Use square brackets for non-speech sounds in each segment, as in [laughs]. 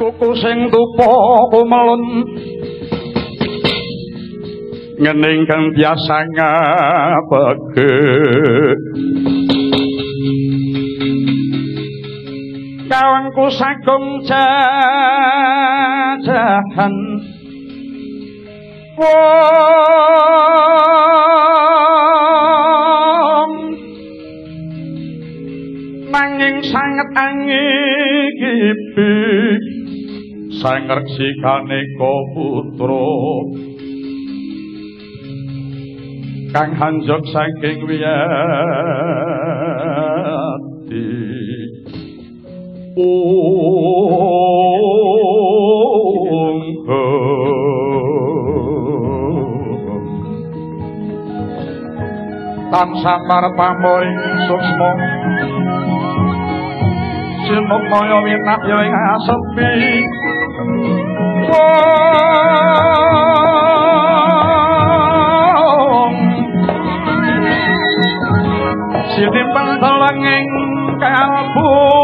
kuku sing tupa kumelun ngening kang biasa ngabege. Kawangku sagung jajahan. Wong. Nanging sanget angikipi sangreksikane ko putra kang hanjok saking wiyati tansah parpamoy suksma sinuk moyo winak yo ing asepi Sitimpang telenging kalbu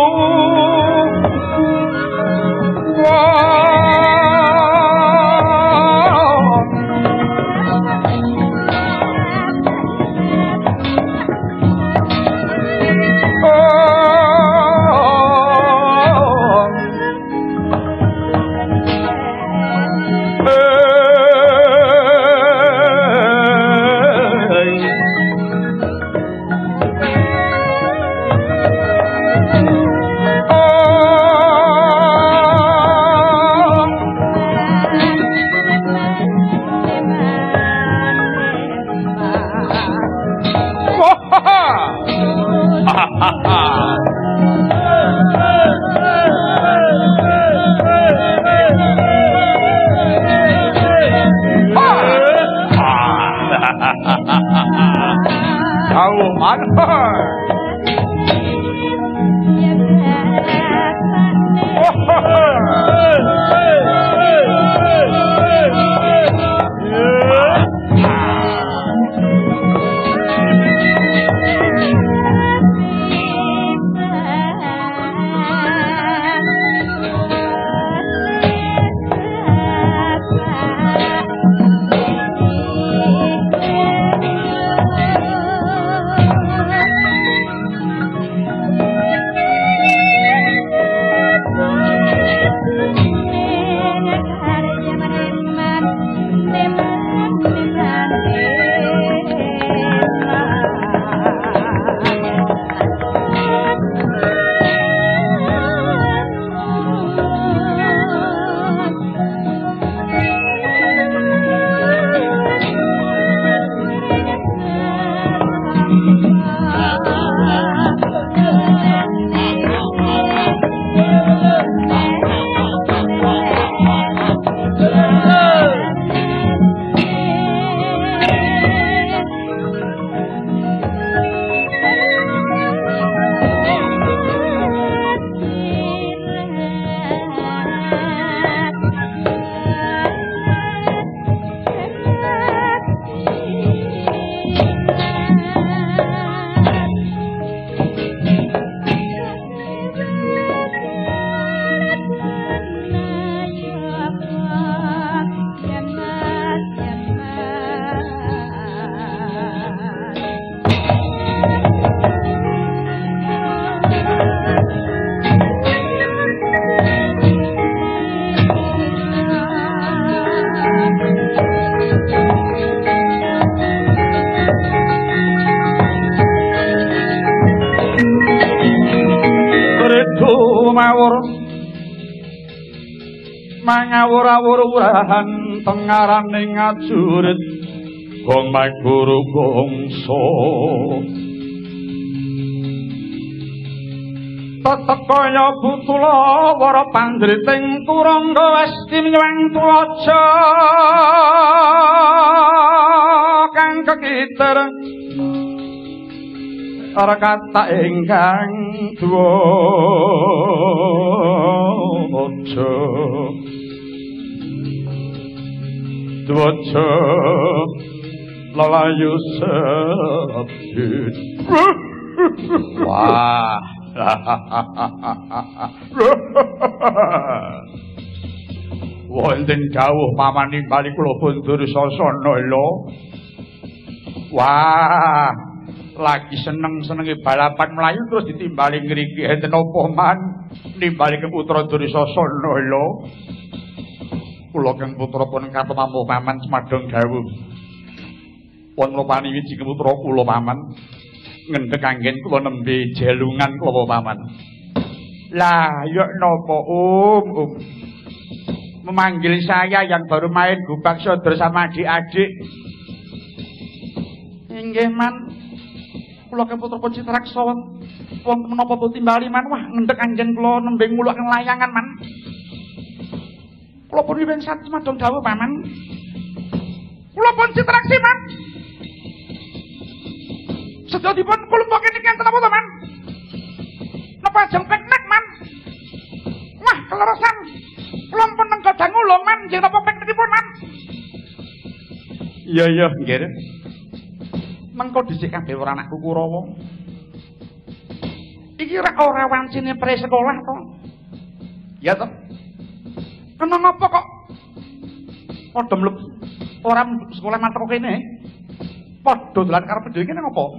好，完了。[laughs] [laughs] mangawur-awur urahan tengarane ngajurit. Gong maguru gongso Tetekaya butula wara pandriting turangga westi nyuwang tuwaja kang kekiter. Para kata ingkang duwaja duwaja lalayu sepi Wah. [laughs] wonten dawuh paman nimbali kula bandur sasana lho. Wah, lagi seneng-senenge balapan melayu terus ditimbali ngriki enten apa man nimbali ke putra Duryasana lho. Kula kang putra pun katemu paman semadong dawuh. Pun lopani wiji putra kula paman ngendhek anggen kula nembe jelungan kula paman. Lah, yuk nopo um, um. Memanggil saya yang baru main gubak sodor sama adik-adik. Inggih man, kula ke putra pun citraksa wong menapa to timbali man wah ngendhek anjen kula nembe ngulukaken layangan man. Kula pun wiwin sat madong dawuh paman. Kula pun citraksi man. Sedotipun kula mboten niki enten apa to man? Napa jempek nek man? Wah, keleresan. Kula pun nang godang ulo man, jeneng napa pek nipun man? Iya iya, nggih. Mengko dhisik kabeh ora anakku Kurawa. Iki ora ora wancine pre sekolah to. Ya to. Kena ngapa kok? Padha mlebu ora sekolah mantek kene. Padha dolan karep dhewe kene ngopo?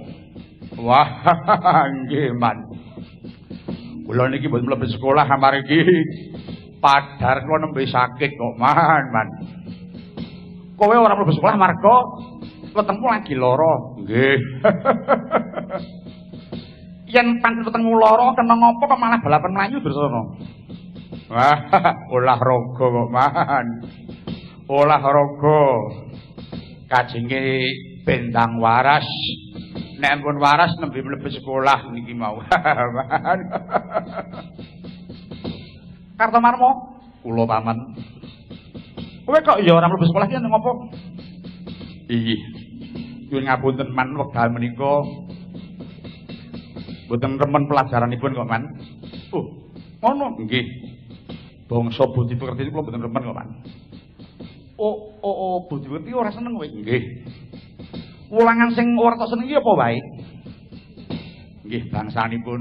Wah, [laughs] nggih, Man. Kula niki mboten mlebu sekolah amargi padhar kula nembe sakit kok, Man, Man. Kowe ora mlebu sekolah marga ketemu lagi lara. Nggih. [laughs] Yen pancen ketemu lara kena ngopo kok malah balapan mlayu Dursana? Wah, [laughs] olahraga kok, Man. Olahraga. Kajenge bendang waras. Nek ampun waras nembe mlebu sekolah niki mau. [laughs] Man. Kartomarmo, kula paman. Kowe kok ya ora mlebu sekolah ki ngopo? Iya. Nyuwun ngapunten man wekdal menika mboten remen pelajaranipun kok man. Oh, ngono nggih. Bangsa budi pekerti kula mboten remen kok man. Oh, oh, oh, budi pekerti ora seneng kowe. Nggih. Ulangan sing ora tak seneng apa wae? Nggih, bangsanipun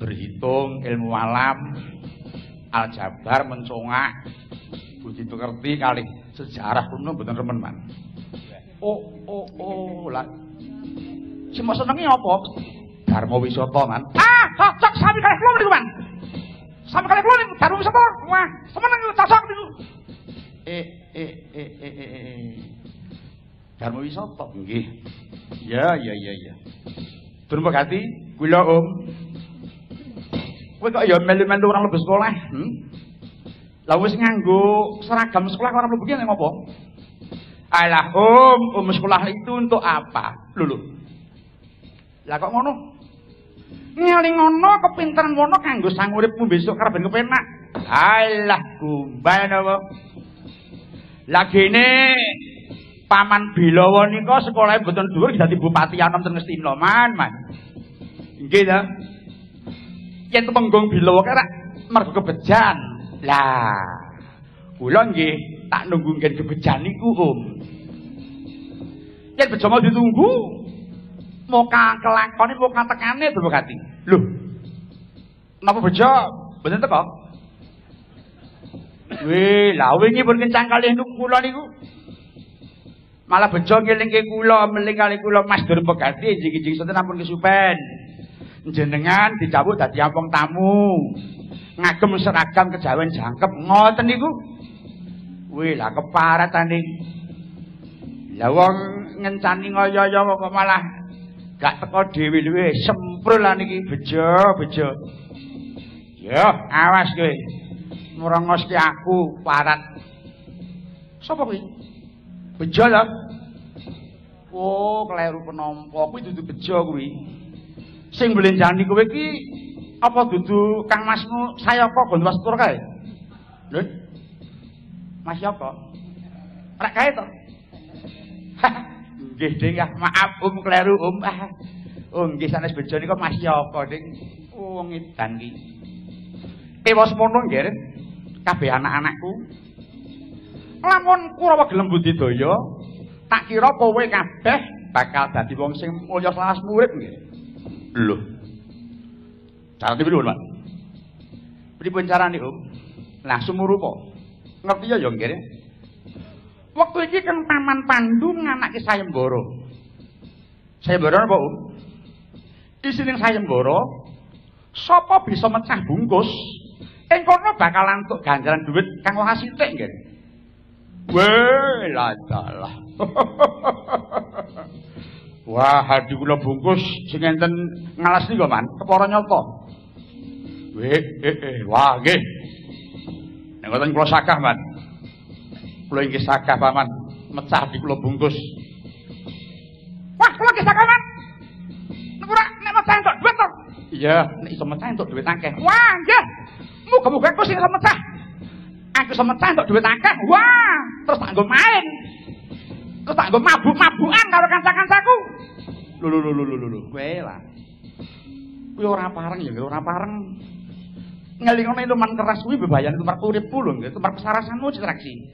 berhitung, ilmu alam, aljabar, mencongak, budi pekerti kali sejarah kuno mboten remen man. Oh, oh, oh, lah. Sing senengi apa? Dharma wisata, Man. Ah, cocok sami kalih kula niku, Man. Sami kalih kula niku dharma wisata. Wah, semeneng cocok niku. Eh, eh, eh, eh, eh, eh. Dharma wisata nggih. Ya, ya, ya, ya. Terima kasih, kula Om. Kowe kok ya melu-melu orang lebih sekolah, hmm? Lah wis nganggo seragam sekolah orang mlebu ki ngopo? Alah, Om, Om sekolah itu untuk apa? Lulu. Lah kok ngono? Ngeling ngono kepinteran ngono kanggo sang uripmu besok karep ben kepenak. Alah, gumbal apa? Lagine Paman Bilawa nika sekolahe mboten dhuwur dadi bupati anom ten Ngastina, Man, Man. Nggih ta? Yen temenggung Bilawa kira mergo kebejan. Lah, kula nggih tak nunggu ngen kebejan niku, Om. Yen bejo mau ditunggu, muka kelakone muka tekane Bukati. Lho. Napa bejo? Mboten teko? Wih, lah wingi pun kencang kalih kula niku. Malah bejo ngelingke kula, meling kali kula Mas Dur Pegati jing-jing senten ampun kesupen. Jenengan dicabut dadi ampung tamu. Ngagem seragam kejawen jangkep ngoten niku. Wih, lah keparatane. Lah wong ngencani ngoyo-yo kok malah gak teko dhewe luwe semprul lah niki bejo, bejo. Yo, awas kowe. Ngrongos ki aku parat. Sopo kuwi? Bejo lho. Oh, kleru penampa. Kuwi dudu bejo kuwi. Sing mlenjani kowe ki apa dudu Kang Masmu Sayaka Gondwas tur kae? Lho. Mas Yoko. Rek kae to. Nggih, Ding, maaf Um kleru Um. Oh, nggih sanes bejo nika Mas Yoko, Ding. Oh, ngedan ki. Ewas mono nggih, kabeh anak-anakku. Lamun Kurawa gelem budidaya, tak kira kowe kabeh bakal dadi wong sing mulya salas murid nggih. Lho. Carane pripun, Pak? Pripun carane, Om? Lah sumurupa. Ngerti ya ya nggih. Wektu iki kan Paman Pandu nganake sayembara. Sayembara apa, Um? Isining sayembara sapa bisa mecah bungkus? Ing kono bakalan entuk ganjaran duit kang ora sithik nggih. Weh, ladalah. [laughs] Wah, hadi kula bungkus sing enten ngalas niku, Man. Kepara nyata. Weh, eh, eh, wah, nggih. Nek ngoten kula sakah, Man. Kula inggih sakah, Paman. Mecah di kula bungkus. Wah, kula inggih sakah, Man. Nek ora nek mecah entuk duit to. Iya, nek iso mecah entuk duit akeh. Wah, nggih. Muga-muga aku sing iso mecah. Aku iso mecah entuk duit akeh. Wah, terus tak main. Terus tak mabuk-mabukan karo kanca-kancaku. Lho lho lho lho lho. Kowe lah. Kuwi ora pareng ya, ora pareng. Ngelingone luman keras kuwi bebayan tumar uripku lho, tumar kesarasanmu distraksi.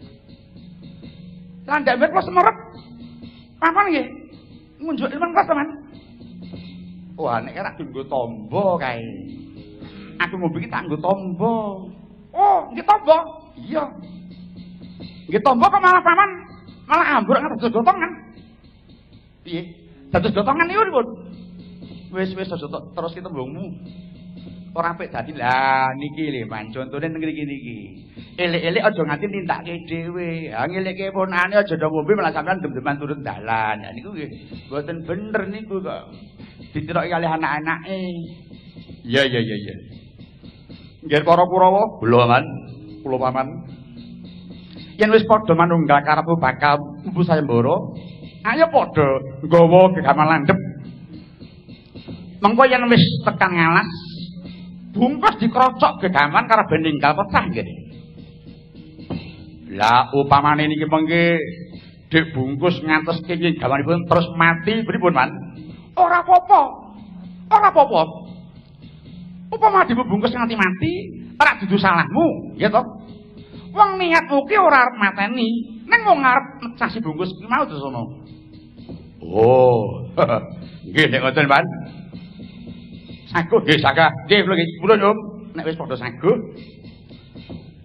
Lah ndak mbek kok semerep. Papan nggih? Ngunjuk luman keras teman. Wah, nek ora dienggo tombo kae. Aku mau bikin tak nggo tombo. Oh, nggih tombo. Iya. Nggih tombo kok malah paman malah ambruk ngatus dotongan. Piye? Dados dotongan niku pun. Wis wis aja terus kita tembungmu. Ora apik dadi lah niki lho man contone teng ngriki niki. Elek-elek aja nganti nintake dhewe. Ha ngelekke ponane aja do ngombe malah sampean dem-deman turun dalan. Lah niku nggih mboten bener niku kok. Ditiroki kali anak-anake. Iya iya iya iya. Nggih para Kurawa, kula man, kula paman. Yen wis padha manunggal karepmu bakal mbu sayembara, ayo padha nggawa gegaman landhep. Mengko yen wis tekan ngalas, bungkus dikrocok gegaman karo ben ninggal pecah nggih. Lah upamane niki mengke dik bungkus ngantos kenging gawanipun terus mati pripun, Man? Ora apa-apa. Ora apa-apa. Upama dibungkus nganti mati, ora dudu salahmu, ya toh? Wong niatmu ki ora arep mateni, ning wong arep mecah si bungkus mau terus ono. Oh. [laughs] Nggih nek ngoten, Man. Saguh nggih sagah. Nggih kula nggih purun, Om. Nek wis padha saguh.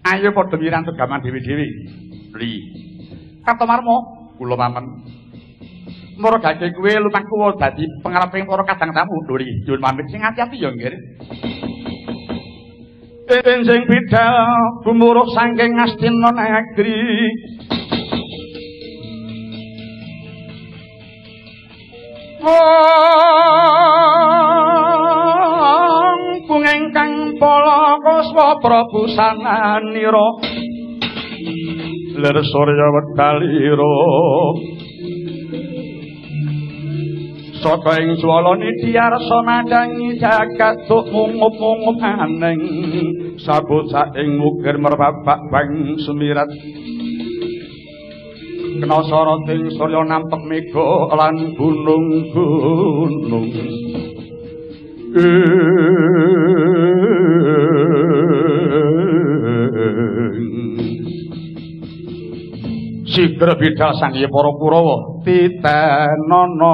Ayo padha mirantuk gaman dewi-dewi. Li. Katomarmo kula paman. Moro gage kuwe lumaku dadi pengareping para kadang tamu. Lho iki, nyuwun pamit sing ati-ati ya nggih. Enjing bidal bumuruh saking Astina negeri. Wong Prabu sananira. Lir surya wedalira. Saka ing swalane diarsa mandangi jagat tuk mungup-mungup aneng sabocah ing ukir merbabak bang sumirat kena sarating surya nampek mega lan gunung-gunung Sigra bidal sang para Kurawa titenana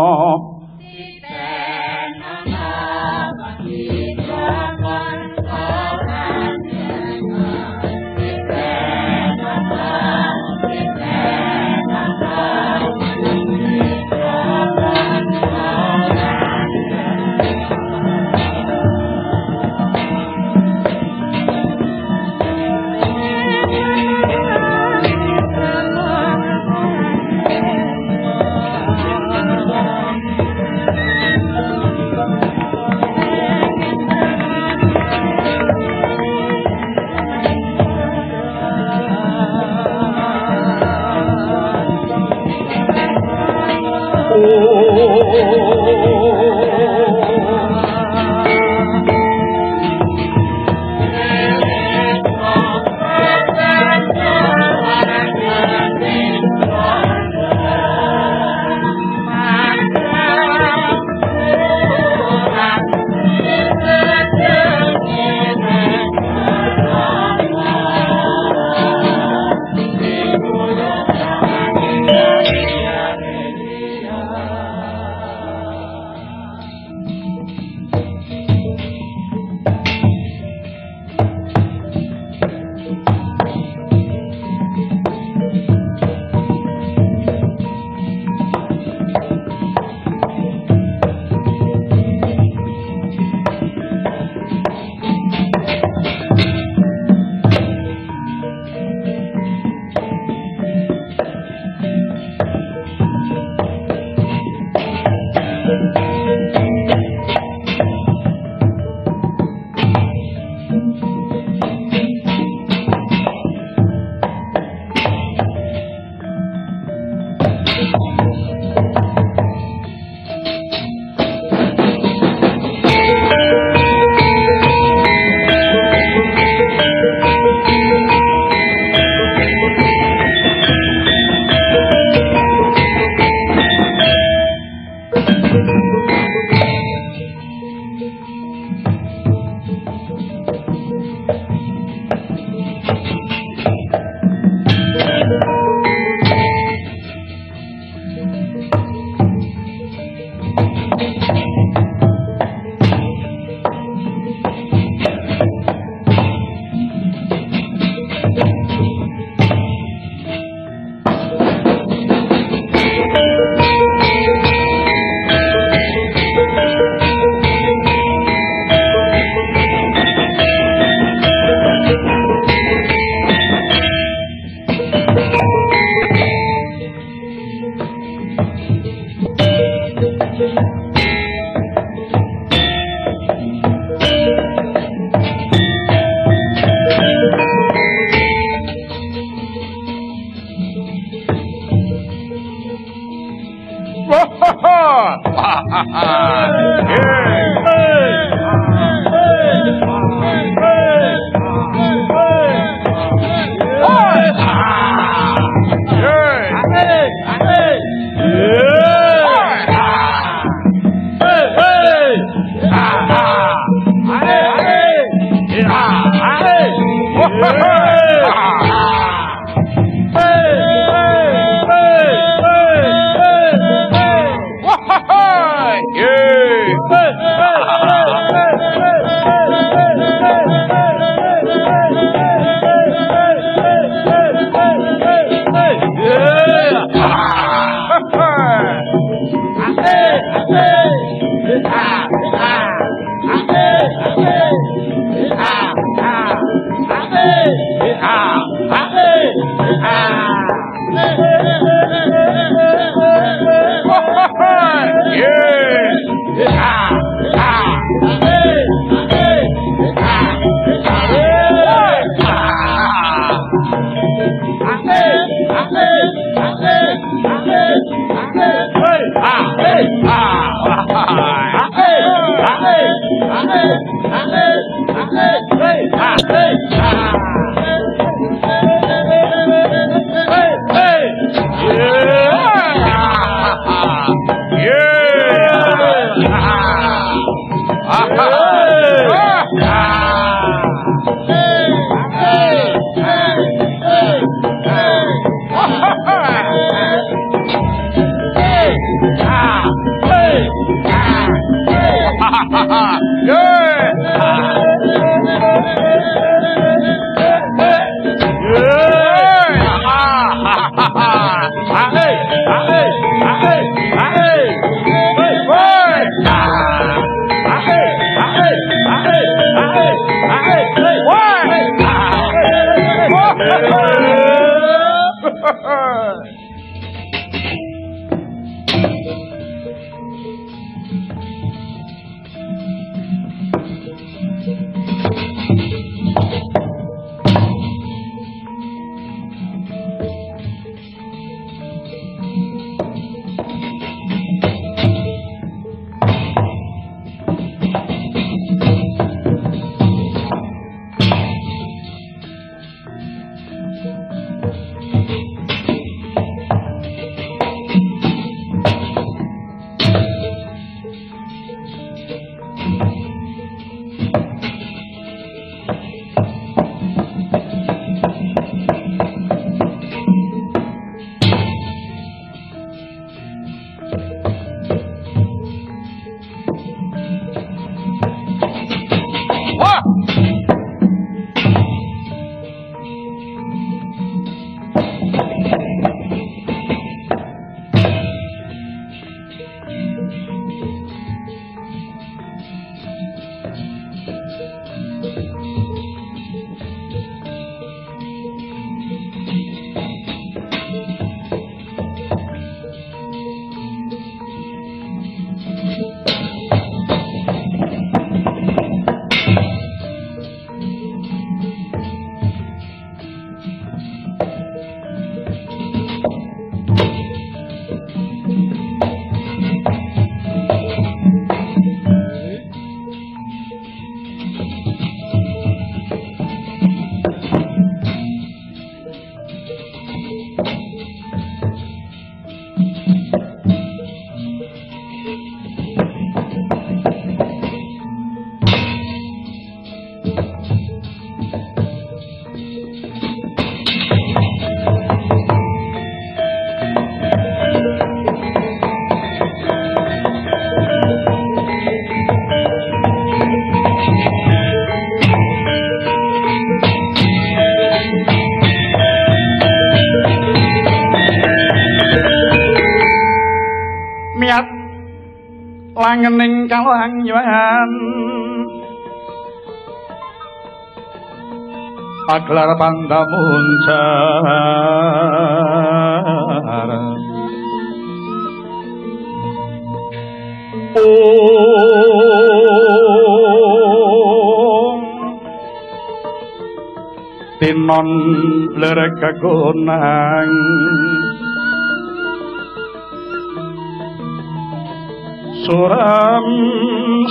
langening kalangyan aglar pandamuncar Om Tinon lerek kagunang suram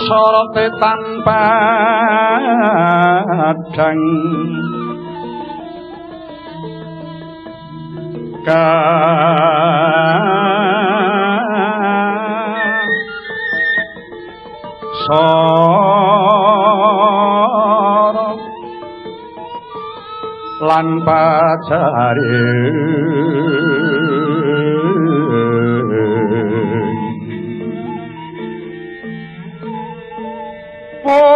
sorote tanpa adang. Ka lan போ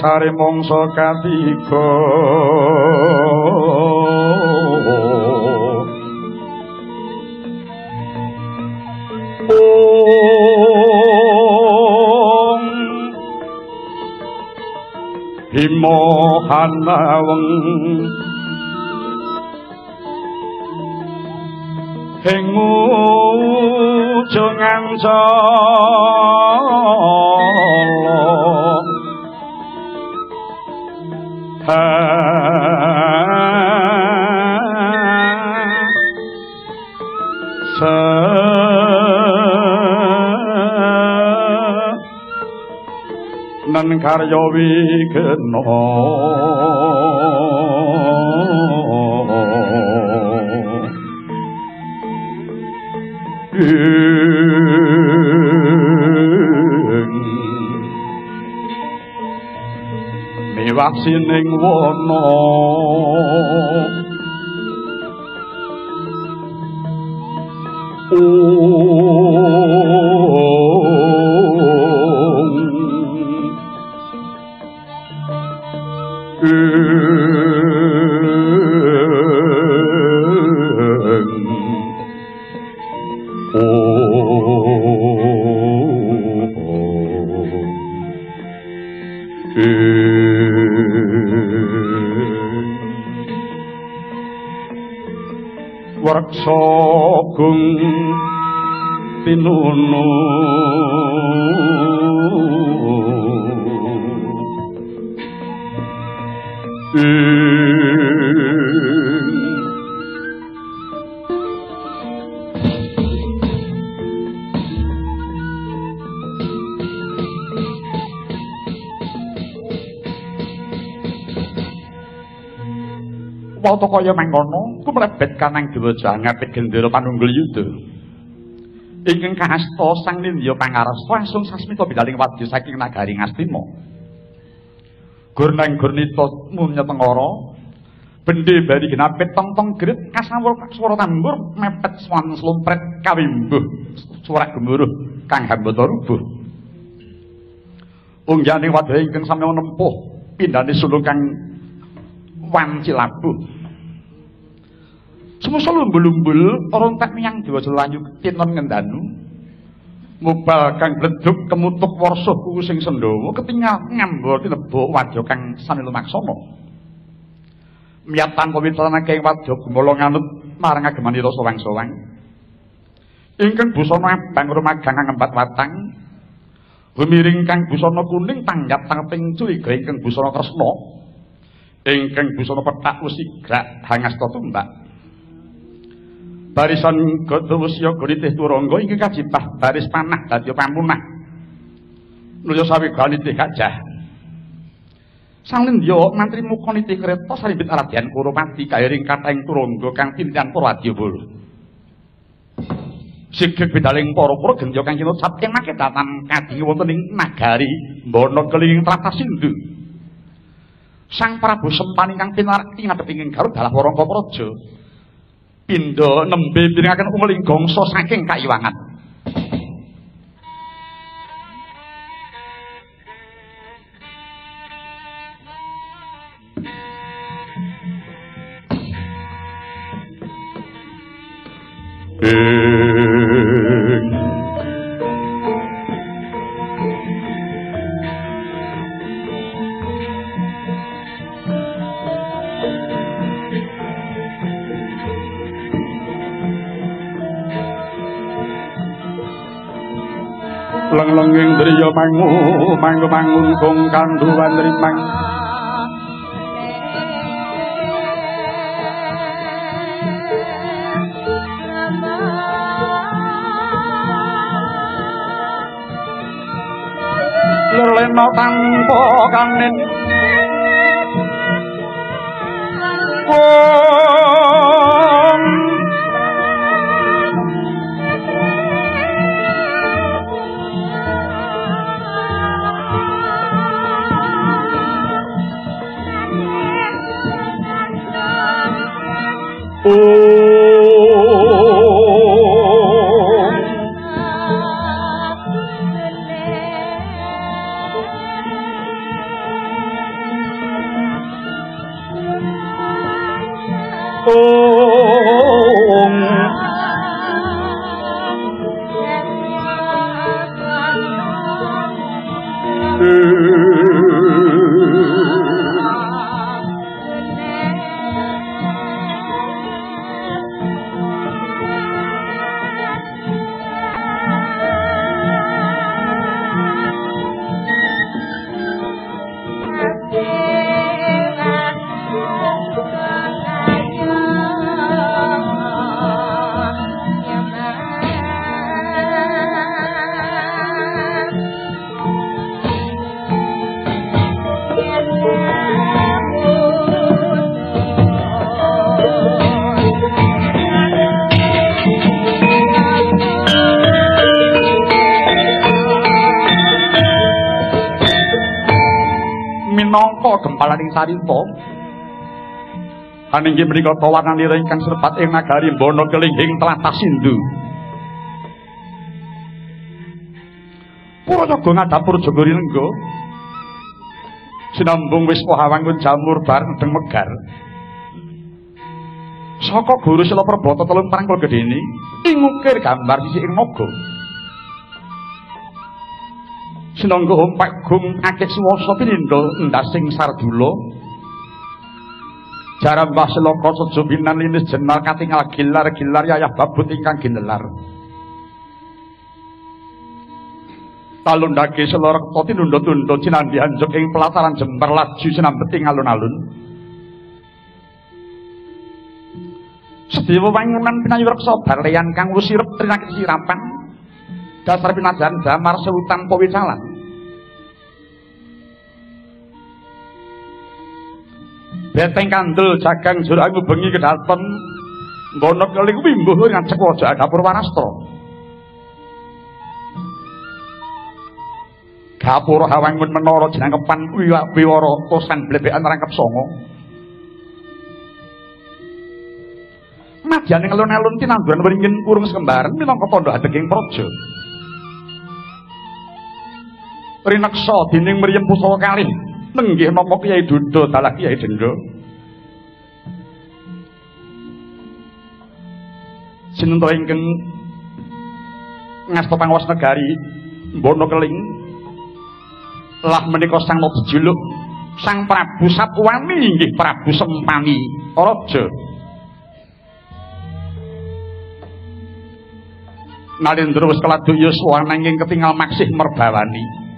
dasare mangsa katiga. Himo hanaweng Hengu jangan nan karya wigena miwah sining wana sogung pinunu Wau kaya mangkono, ku mlebet kanang Dewaja ngapik gendera panunggul yuda. Ingkang kasta sang Nindya pangarsa langsung sasmita bidaling wadya saking nagari Ngastina. Gur nang gurnita munya tengara, bendhe bali genapit tong-tong grit kasawur swara tambur mepet swan slumpret kawimbuh surak gemuruh kang hambata rubuh. Unggane wadya ingkang sami nempuh pindhane sulung kang wanci labuh. Semua lumbul-lumbul rontak miyang dewa selayu tinon ngendanu. Mubal kang bleduk kemutuk warsuh kuku sing sendawa ketinggal ngambur tinebo wadya kang sami lumaksana. Miyatan pawitran ing wadya gumala nganut marang agemanira sowang-sowang. Ingkang busana abang rumagang ngembat watang. Humiring kang busana kuning tanggap tangting curiga ingkang busana kresna. Ingkang busana petak usigrak hangasta tumbak. Barisan Gadawasya Ganitih Turangga inggih kajipah baris panah dadi pamunah. Nuya sawi Ganitih Gajah. Sang Lendya mantri muka nitih kreta sarimbit Aradyan Kurupati kairing kathahing Turangga kang pinten Purwadyabala. Sigeg bidaling para-para gendya kang kinucap ing makedatan kadinge wonten ing nagari Mbana kelinging Tlatah Sindhu. Sang Prabu Sempani kang pinarekti ngadheping ing Garut dalah Warangka Praja. Pindha nembe piringaken umeling gongso saking kaiwangan. mangu mangu oh, mangun oh, du kandu bandri mang lơ lên mau tăng bò càng nên. Aning inggih menika tawarnani ingkang serpat ing nagari Bono Kelingging tlatah Sindu. Para jaga ngadapur Jogori Lenggo. Sinambung wis pohawangun jamur bareng deng megar. Saka guru sila perbata telung prangkul gedene ing ngukir gambar sisik ing naga sinangga ompak gum akeh swasa pinindo ndasing sardula Jaran wasilaka sejubinan linis jenar katingal gilar gilar yayah babut ingkang ginelar. Talun dage selorok toti nundut-nundut cinandi anjuk ing pelataran jembar laju sinambeting alun-alun. Sedewa wangunan pinayureksa baleyan kang wusirep trinakit sirapan. Dasar pinajan damar sewutan salan. Beteng kandel jagang jurangu bengi kedaton ngono keling wimbuh ngajak wajah dapur warastra Gapura hawangun menara jenengepan wiwara tosan blebekan rangkep songo. Madyan ing alun-alun tinanduran wringin urung sekembaran minangka pondok adeging praja. Rineksa dining mriyem pusaka kalih nenggih napa Kyai Dudo dalah Kyai Dendro Sinenta ingkang ngasta pangawas negari Mbono Keling. Lah menika sang bejuluk Sang Prabu Satwani inggih Prabu Sempani Raja. Nalendra wis keladuk yuswa nanging ketingal maksih merbawani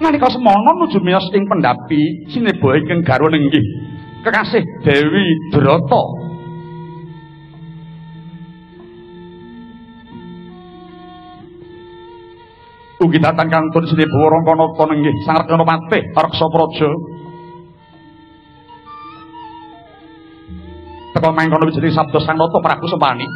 nalika semana nuju miyos ing pendapi sinebo ingkang garwa nenggih. Kekasih Dewi Drata. Ugi datang kantun sinebo Rangkanata nenggih. Sang Rekana Patih Reksa Praja. Teka mangkono wijine sabda Sang Nata Prabu Sempani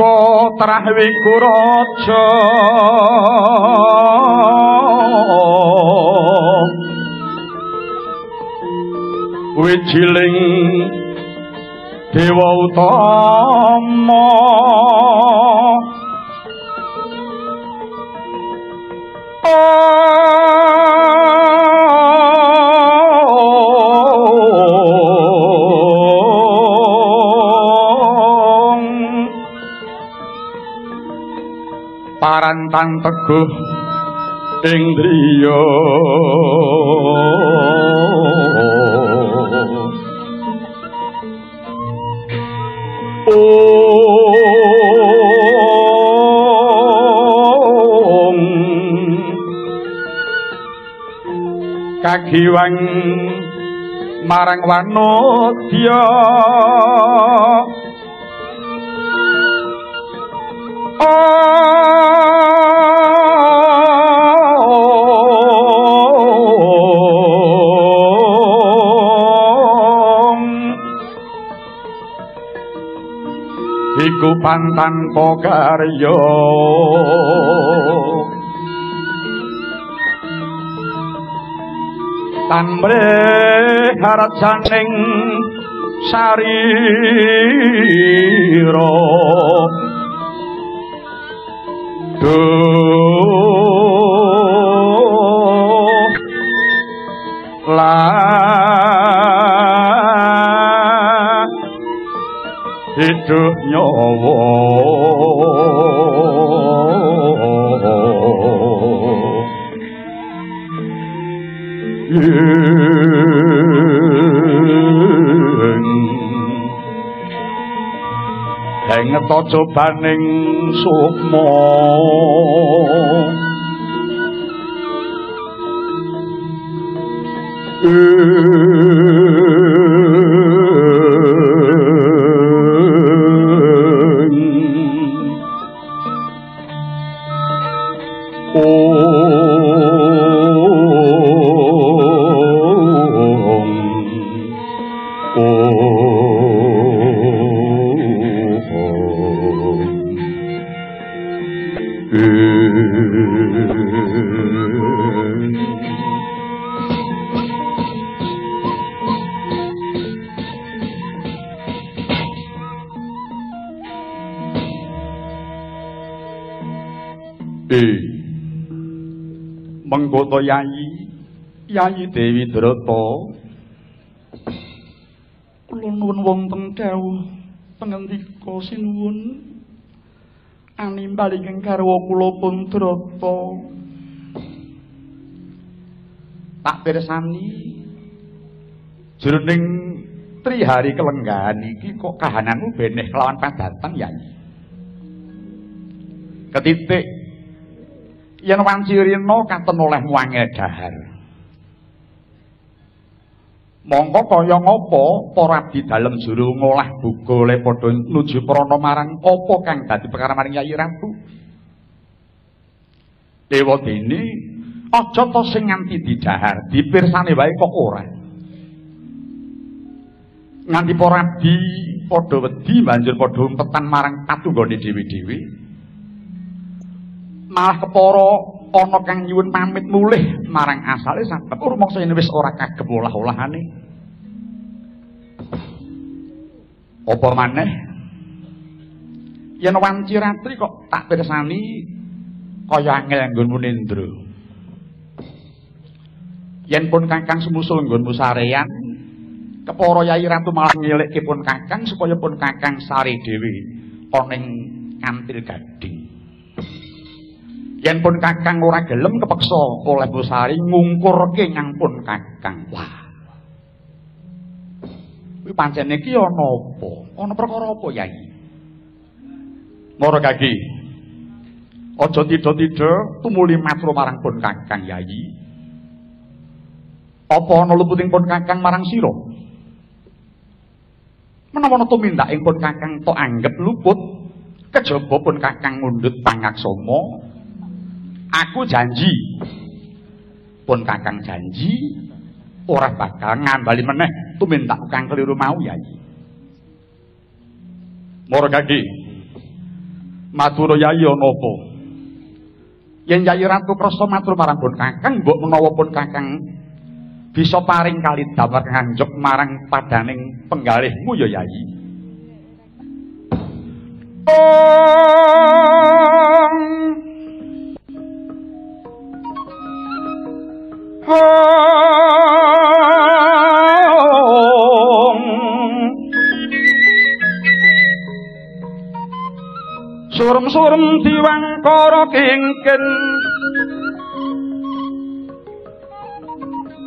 paduka trahwi kuraja wijiling dewa utama ing driya kagiwang marang wanodya iku pantan pokaryo tamre harajaning sarira nyawa Henget cobaning sukma Yayi Dewi Drata. Kula nuwun wonten dawuh pangendika sinuwun. Animbal ingkang garwa kula pun Drata. Tak pirsani jroning trihari kelenggahan iki kok kahananmu beneh kelawan padatan Yayi. Ketitik yen wanci rina katon oleh muangel dahar. Mongko kaya ngapa para abdi dalem juru ngolah buga le padha nuju prana marang apa kang dadi perkara maring Yayi Ratu. Dewa dene aja to sing nganti didahar, dipirsani wae kok ora. Nganti para abdi padha wedi banjur padha umpetan marang patunggone dhewe-dhewe. malah kepara ana kang nyuwun pamit mulih marang asale sabab rumangsa yen wis ora kagem olah-olahane. Apa maneh? Yen wanci ratri kok tak pirsani kaya angel nggonmu Nendra. Yen pun Kakang semusul nggonmu sarean, kepara Yai Ratu malah ngelikke pun Kakang supaya pun Kakang sari ana ing kantil gading. Yen pun kakang ora gelem kepeksa oleh Busari ngungkurke nyangpun kakang. Wah. Kuwi pancen iki ana apa? Ana perkara apa yai? Moro kaki. Aja tida-tida tumuli matur marang pun kakang yai. Apa ana luputing pun kakang marang sira? Menawa ana tumindak ing pun kakang tok anggap luput kejaba pun kakang ngundut pangaksama aku janji. Pun kakang janji ora bakal ngambali meneh. Tumindak kang keliru mau ya. Moro kaki matur yayi ana apa yen yayi ratu krasa matur marang pun kakang mbok menawa pun kakang bisa paring kali damar nganjuk marang padaning penggalihmu ya yayi Oh Surum-surum diwangkara kengken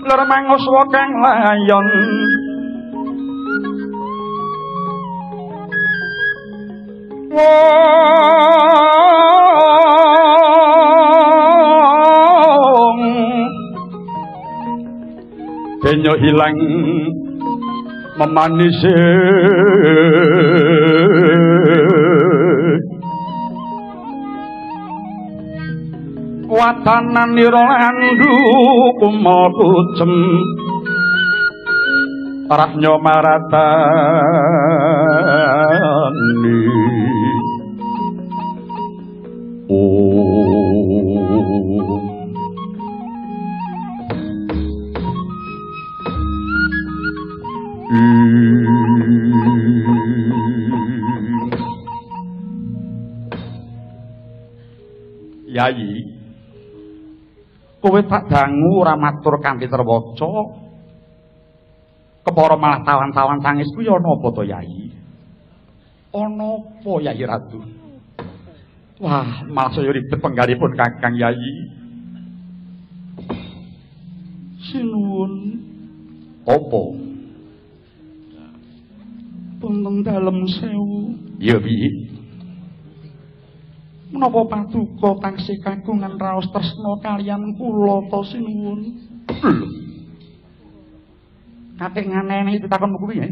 Lermang uswa kang layon. Denyo hilang memanis watanan nira landu kumakucem rahnya maratani kowe tak dangu ora matur kanthi terwaca? Kepara malah tawan-tawan sangis kuwi ana apa to Yayi ana apa Yayi Ratu? Wah malah saya ribet penggalipun Kakang Yayi sinuwun. Apa? Wonten dalem sewu. Ya piye? Menapa paduka taksih kagungan raos tresna kalian kula to sinuwun? Lho. Kate nganene pitakon kuwi ya.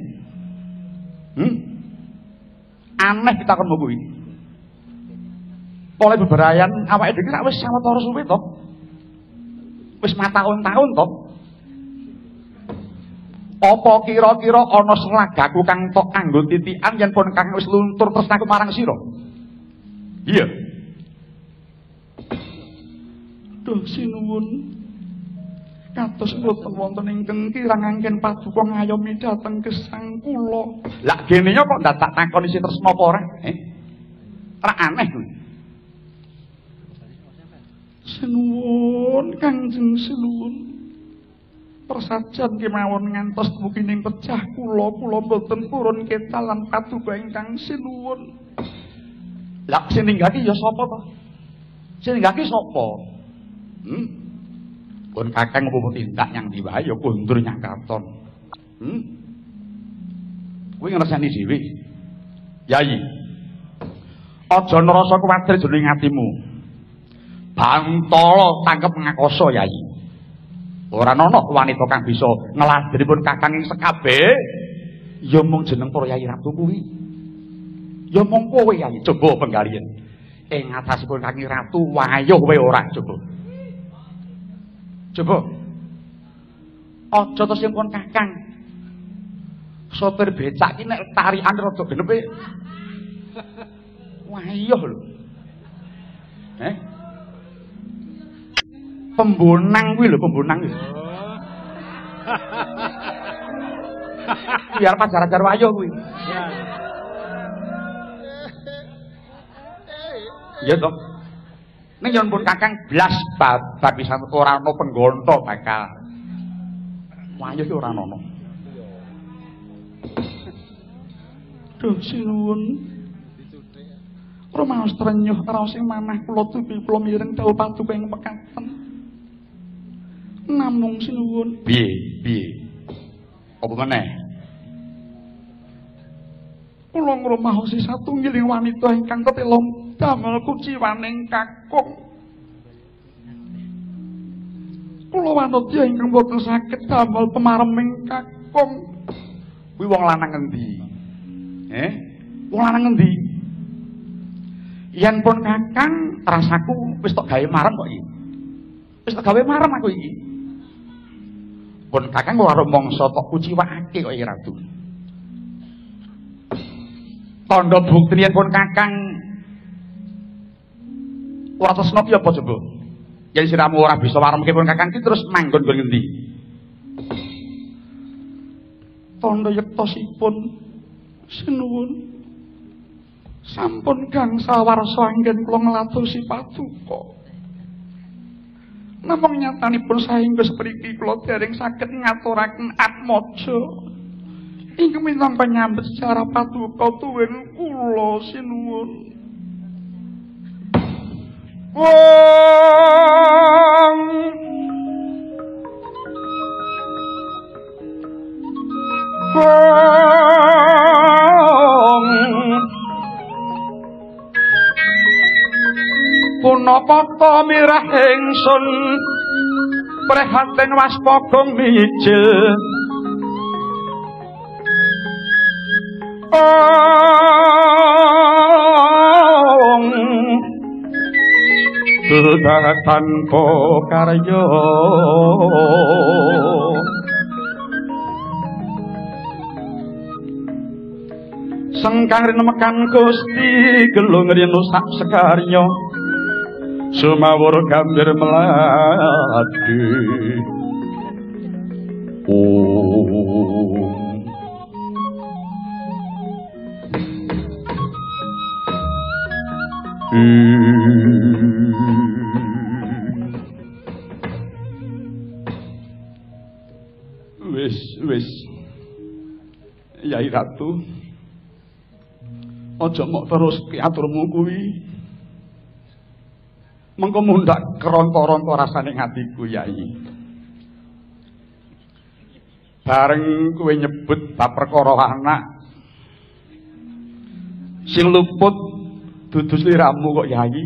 Hmm? Aneh pitakon kuwi. Oleh beberayan awake dhewe wis sawetara suwe to. Wis matahun-tahun to. Apa kira-kira ana selagaku kang tok kanggo titikan yen pun kang wis luntur tresnaku marang sira? Iya. Duh sinuwun. Kados mboten wonten ingkang kirang angken paduka ngayomi dhateng gesang kula. Lah gene kok ndak tak takoni si tresna apa ora? Eh? Ora aneh kuwi. Sinuwun Kangjeng sinuwun. Persajan kemawon ngantos mukining pecah kula kula boten purun ketal lan patuba ingkang sinuwun. Lah sing ninggaki ya sapa to? Sing ninggaki sapa? Hmm? Pun kakang apa tindak yang diwae ya kundur nyang katon. Hmm? Kuwi ngrasani dhewe. Yayi. Aja nrasa kuwatir jroning atimu. Bantala tangkep ngakoso, Yayi. Ora ana wanita kang bisa ngladripun kakang ing sekabeh. Ya mung jeneng para Yayi Ratu kuwi. Ya mung kowe Yayi coba penggalian. Ing atasipun Kakang Ratu wayuh kowe ora coba. Coba. Aja to sing pun Kakang. Sopir becak iki nek tarikan rada genepe. Wayuh lho. Eh? Pembonang kuwi lho, pembonang kuwi. [laughs] Biar pacar-pacar wayuh kuwi. Iya toh. Ning yen pun Kakang blas babar bisa ora ana penggonto bakal. Wayuh ki ora ana. Duh sinuwun. Romaos trenyuh raos sing manah kula tupi kula mireng dawuh paduka ing pekaten. Namung sinuwun. Piye? Piye? Apa meneh? Kula ngrumaosi satunggiling wanita ingkang ketelong damel kuciwaning kakung. Kula wanita ingkang boten saged damel pemareming kakung. Kuwi wong lanang endi? Eh? Wong lanang endi? Yen pun kakang rasaku wis tok gawe marem kok iki. Wis tok gawe marem aku iki. Pun kakang karo mangsa tok kuciwake kok iki ratu. Tanda bukti yen pun kakang ora tresna piye apa coba? Yen siramu ora bisa waremke pun kakang ki terus manggon nggon ngendi? Tanda yektosipun sinuwun sampun kang sawarsa anggen kula nglatusi paduka. Namung nyatanipun saengga sepriki kula dereng saged ngaturaken atmaja. Ingkang minangka nyambet secara paduka tuwin kula sinuwun. Wong. Wong. Punapa ta mirah ingsun prihatin waspada mijil. Ong tanpa karya Sengkang rinemekan Gusti gelung rinusak sekarya sumawur gambir melati. Om Wis wis. Yai Ratu Aja mok terus kiaturmu kuwi. Mengko mundak keronto-ronto rasane atiku yai. Bareng kowe nyebut bab perkara anak. Sing luput dudu sliramu kok yai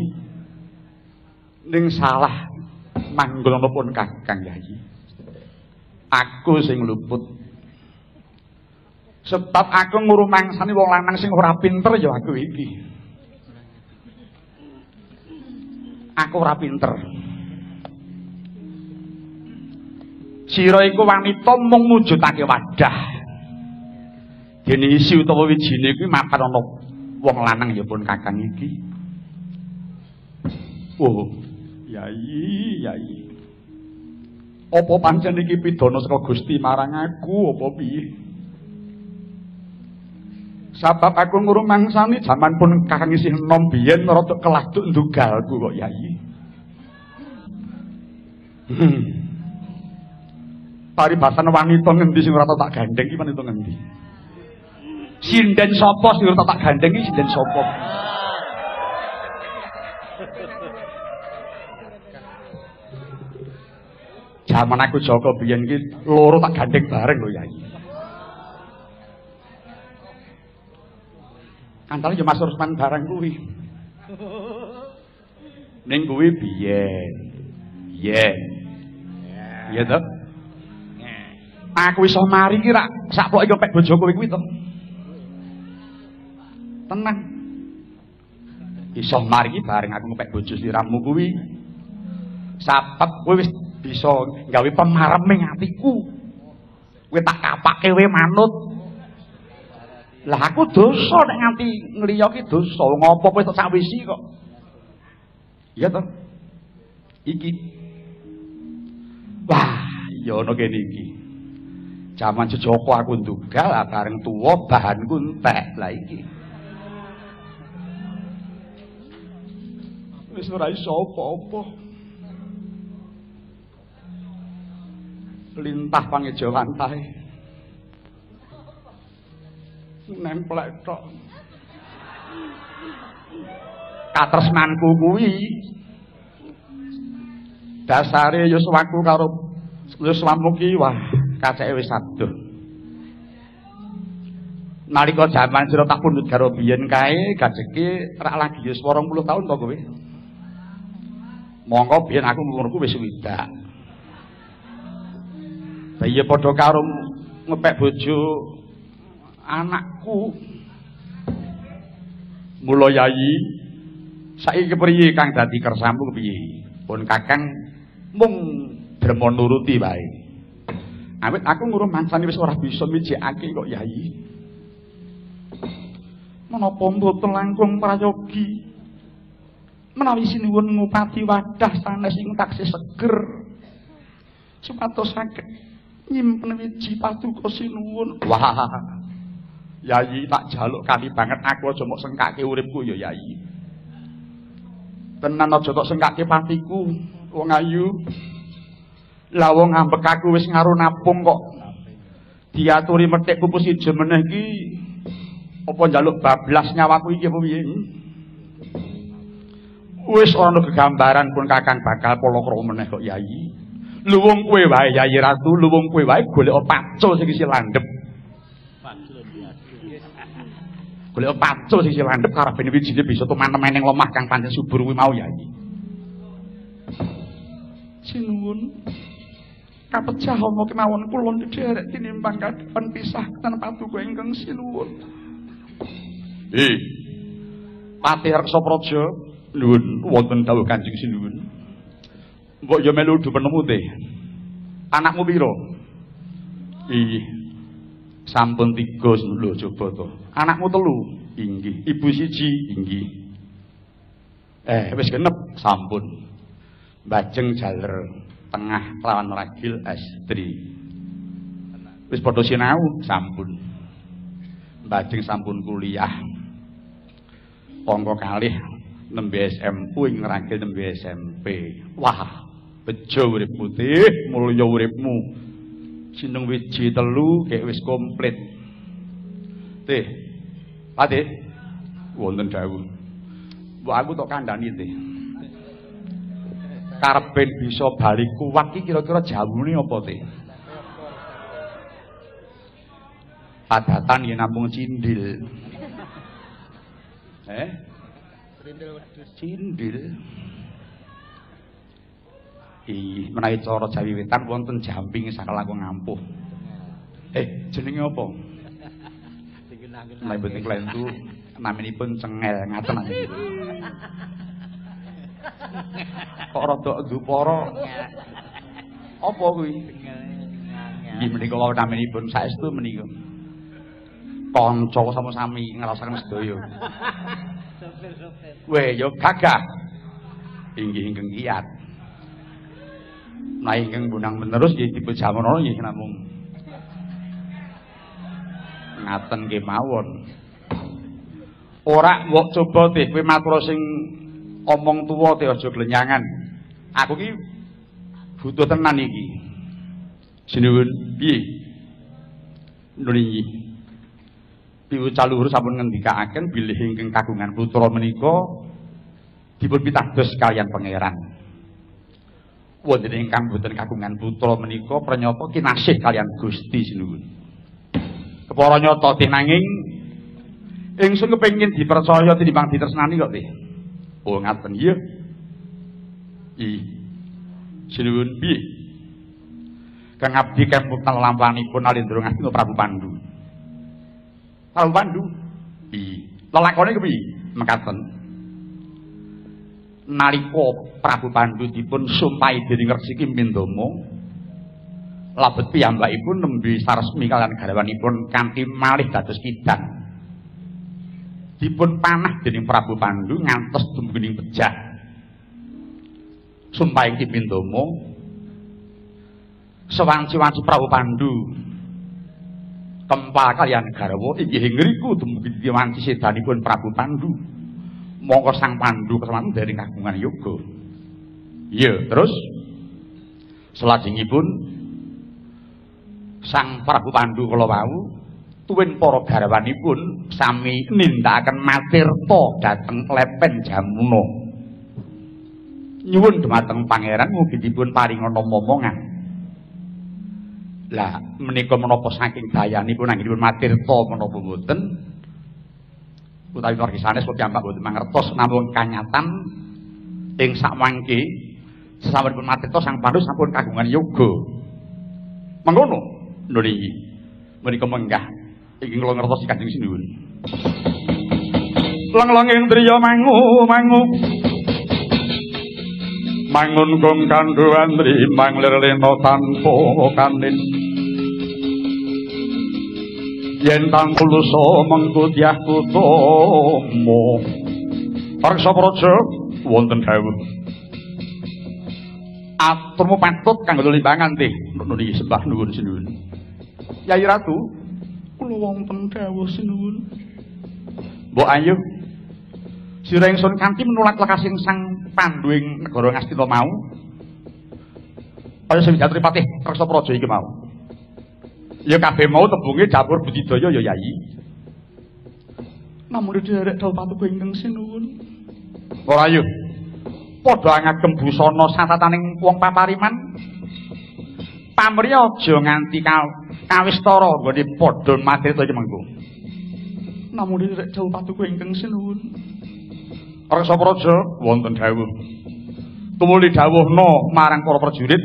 ning salah manggono pun kakang yai aku sing luput sebab aku ngurumangsani wong lanang sing ora pinter ya aku iki aku ora pinter. Sira iku wanita mung mujudake wadah. Dene isi utawa wijine kuwi mapan ana wong lanang ya pun kakang iki. Oh, yai, yai. Apa pancen iki pidana saka Gusti marang aku apa piye? Sabab aku ngrumangsani jaman pun kakang isih enom biyen rada keladuk ndugalku kok Yai. Hmm. Paribasan wanita ngendi sing ora tak gandeng iki wanita ngendi? Sinden sapa sing ora tak gandeng iki sinden sapa? Zaman aku Joko biyen iki loro tak gandeng bareng lho Yai. Antara ya Mas Rusman bareng kuwi. Ning kuwi biyen. Biyen. Iya toh? Aku iso mari ki rak sakploke kok pek bojo kowe kuwi to. Tenang. Iso mari bareng aku ngepek bojo sliramu kuwi. Sapet kowe wis bisa gawe pemareming atiku. Kowe tak kapake kowe manut. Lah aku dosa nek nganti ngliya ki dosa. Ngopo kowe tak sawisi kok? Iya to? Iki. Wah, ya ono kene iki. Jaman jejoko aku ndugal bareng tuwa bahanku entek. Lah iki. Wis ora iso apa-apa. lintah pangejo lantai nemplek tok katresnanku kuwi dasare yuswaku karo yuswamu ki wah kaceke wis adoh nalika jaman sira tak pundhut karo biyen kae gajeke rak lagi yus 80 tahun to kowe mongko biyen aku umurku wis widak Iya padha karo ngepek bojo anakku. Mula yayi saiki kepriye Kang dadi kersamu kepriye? Pun Kakang mung drema nuruti wae. Awit aku nguruh mansane wis ora bisa mijekake kok yayi. Menapa mboten langkung prayogi? Menawi sinuwun ngupati wadah sanes ing taksih seger. Supados saged nyimpen wiji paduka sinuwun. Wah. Yayi tak jaluk kali banget aku aja mok sengkake uripku ya Yayi. Tenan aja tok sengkake patiku wong ayu. Lah wong ngambek aku wis ngaru napung kok. Diaturi metik pupus ijo meneh iki apa njaluk bablas nyawaku iki apa piye? Wis ana gegambaran pun Kakang bakal polokrama meneh kok Yayi. luwung kowe wae Yayi Ratu, luwung kowe wae golek pacul sing isi landhep. Golek pacul sing isi landhep karepene wijine bisa tuman-temen ning lemah kang pancen subur kuwi mau Yayi. Sinuwun. Kapecah ana kemawon kula ndherek tinimbang kadhepan pisah ten paduka ingkang sinuwun. Eh. Patih Reksa Praja nuwun wonten dawuh Kanjeng Sinuwun. Mbok yo melu du penemu teh. Anakmu piro? Iki. Sampun tiga lho coba to. Anakmu telu? Inggih. Ibu siji? Inggih. Eh, wis genep sampun. Bajeng jaler tengah lawan ragil estri. Wis padha sinau sampun. Bajeng sampun kuliah. Pongko kalih nembe SMU ing ragil nembe SMP. Wah, bejo urip putih mulya uripmu. Sineng wiji telu kek wis komplit. Teh ade wonten dawuh. Mbok aku tok kandhani teh karepen bisa bali kuat iki kira-kira jawune apa teh padatan yen namung cindil. Eh cindil Ih, menawi cara Jawi Wetan wonten jamping sakala ngampuh. Eh, jenenge apa? Nek boten klentu naminipun cengel ngaten aja. Kok rada ndupara. Apa kuwi? Nggih menika wae naminipun saestu menika. Kanca sama sami ngrasaken sedaya. Weh, yo gagah. Inggih ingkang kiat. Nah ingkang bunang menerus nggih tipe jamono nggih namung ngaten nggih mawon. Ora mbok coba teh kowe matur sing omong tuwa teh aja glenyangan. Aku ki Butuh tenan iki. Sinuwun, piye? Nuli. Piwu caluhur sampun ngendikaaken bilih ingkang kagungan putra menika dipun pitados kalian pangeran. Wonten ingkang boten kagungan putra menika pranyata kinasih kalian Gusti sinuwun. Kepara nyata nanging ingsun kepengin dipercaya tinimbang ditresnani kok, Teh. Oh, ngaten iya. I. Sinuwun piye? Kang abdi kemputan lampanipun alindro ngastina Prabu Pandu. Prabu Pandu? I. Lelakone kepiye? Mekaten. Nalika Prabu Pandu dipun sumpahi dening Resiki Mindama, labet piyambakipun nembe saresmi kalian garwanipun kanthi malih dados kidang. Dipun panah dening Prabu Pandu ngantos dumugi pejah. iki pindomo sewanci-wanci Prabu Pandu kempal kalian garwa inggih ngriku dumugi diwanci sedanipun Prabu Pandu. Mongko sang Pandu kesamaan dari kagungan yoga. Iya terus? Selajengipun sang Prabu Pandu kala wau tuwin para garwanipun sami nindakaken matirta dhateng lepen Jamuna. Nyuwun dumateng pangeran mugi dipun paringana momongan. Lah menika menapa saking dayanipun anggenipun matirta menapa mboten? Utawi wargi sanes kok piyambak mboten mangertos namung kanyatan ing sakwangke sasampunipun matirta sang Pandu sampun kagungan yoga. Mengkono nuli menika menggah iki kula ngertos Kanjeng Sinuwun. Lang-lang ing driya mangu mangu mangun gong kandu andri manglir leno kanin. Yen tanpo luso mengkudiah kutomo pariksa projo wonten dawu aturmu patut kang limbangan teh nuni sembah nuwun sinuwun. Yai ratu kula wonten dawu sinuwun. Mbok ayo Sira ingsun kanthi menulak lekasing sang Pandu ing negara Ngastina mau. Kaya sing jatri patih Reksa Praja iki mau. Ya kabeh mau tembunge dapur budidaya ya Yai. Namun derek dal patu ingkang sinuwun. Ora ayo. Padha ngagem busana satataning wong papariman. Pamri aja nganti kawistara nggone padha mati to mengko. Namun derek dal patu ingkang sinuwun. Reksa Praja wonten dawuh. Tumuli dawuhna marang para prajurit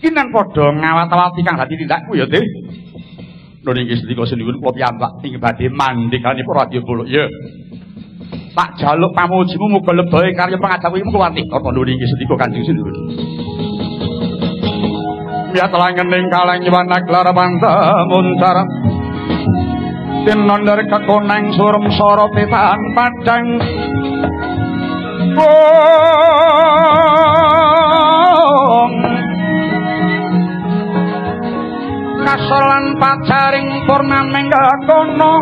kinan padha ngawat-awati kang dadi tindakku ya, Dik. Lho niki sedika sinuwun kula piyambak ing badhe radya kula. Ya. Tak jaluk pamujimu muga lebohe karya pangadawimu kuwati. Apa lho niki sedika Kanjeng sinuwun. Miat langening kaleng nyewan naglar panta muncar. Tinon dari kekoneng surum sorot titan padang. Wong kasolan pacaring purnameng kono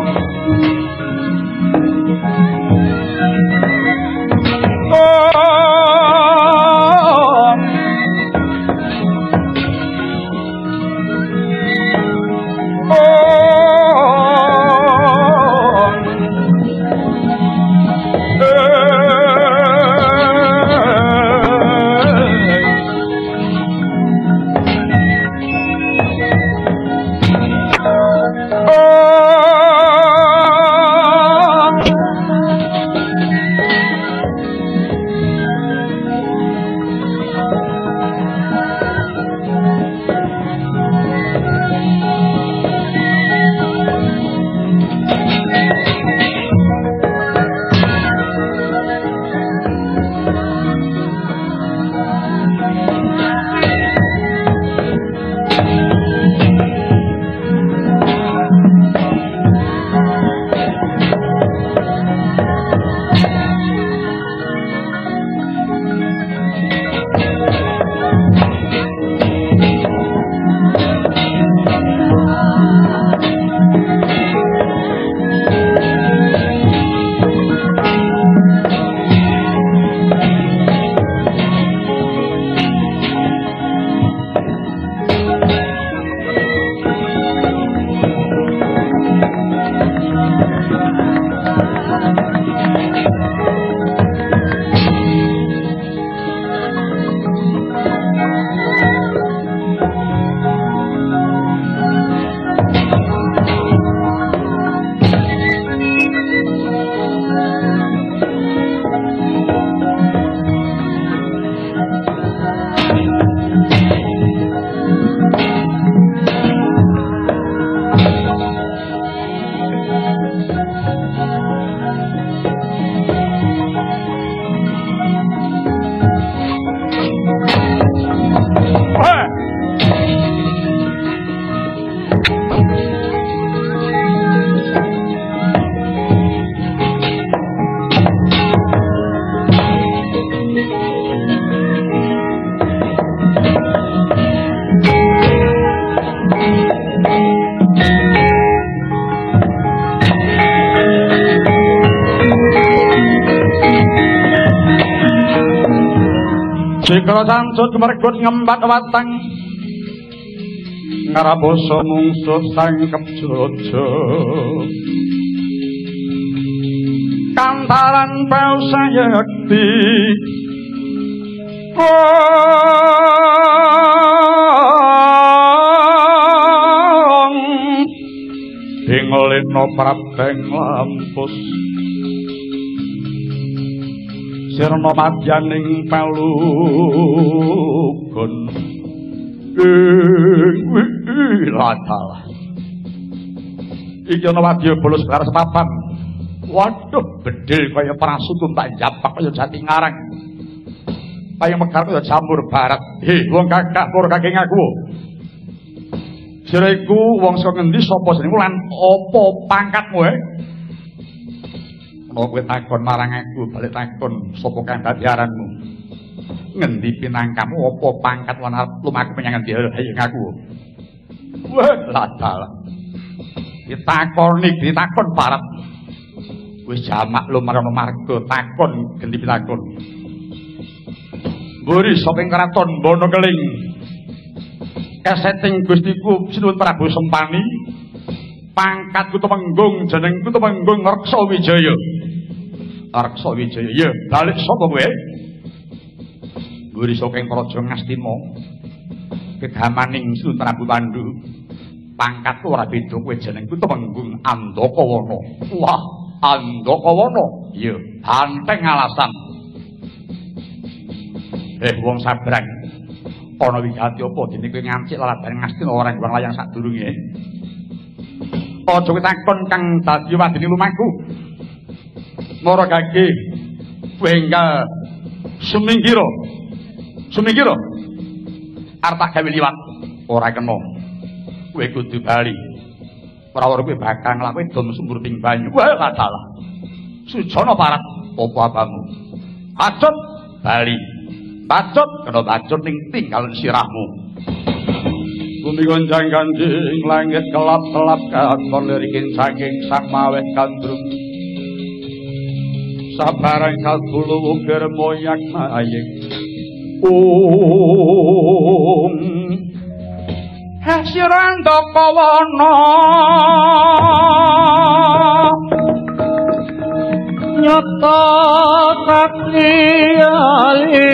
Jika samsut mergut ngembat watang Ngaraboso mungsuh sangkep jojo Kantaran pau sayakti Kong Dingolino prabeng lampus sirna madyaning palugun ladalah iki ana wadya bolos karo sepapan waduh bedil kaya prasutun tak japak kaya jati ngarang. Kaya mekar kaya jamur barat. He wong kakak pur kakek ngaku Sireku wong saka ngendi sapa jenengmu lan apa pangkatmu eh Kowe takon marang aku, balik takon sapa kang dadi aranmu. Ngendi pinangkamu apa pangkat lan lumaku menyang ngendi ayo ngaku. Wah, ladal. Ditakoni, ditakon parat. Wis jamak lu marga takon gendi pitakon. Mburi sapa ing kraton Bonokeling. Keseting Gustiku Sinuwun Prabu Sempani. Pangkatku temenggung jenengku temenggung Reksa Wijaya. Arksa Wijaya. Ya, balik sapa kowe? Guri saking Praja Ngastina. Kegamaning Sunan Prabu Pandu. Pangkat ora beda kowe jenengku Temenggung Andakawana. Wah, Andakawana. Ya, banteng alasan. Eh, wong sabrang. Ana wigati apa dene kowe ngancik laladan Ngastina ora kurang layang sadurunge. Aja takon kang dadi wadine lumaku. Mara kaki wenggal sumingkira. Sumingkira. Arep tak gawe liwat ora kena. Kowe kudu bali. Prawara kowe bakal nglakuin dom sumur ping banyu. Wah, salah. Sujana parat apa abamu? Pacut bali. Pacut kena pacut ning tinggal sirahmu. Bumi gonjang ganjing langit kelap-kelap kakon lirikin saking sang mawet kandrung. sabarang kalbulu ukir moyak mayik um hasiranda kawana nyata sakti ali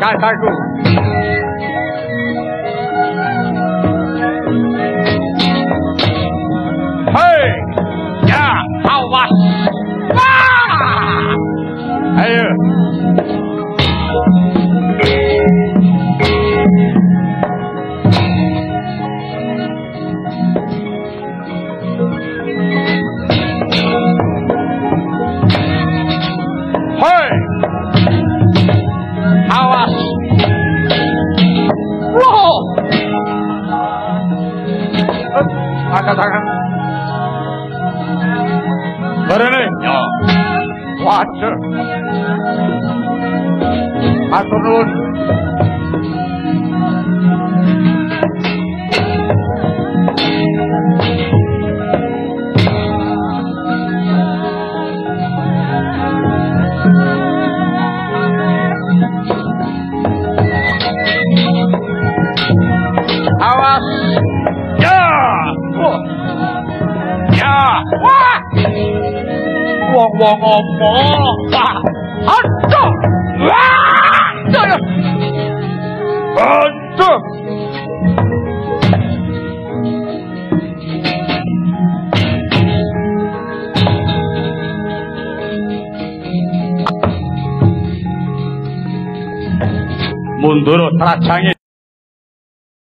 kataku. Hei,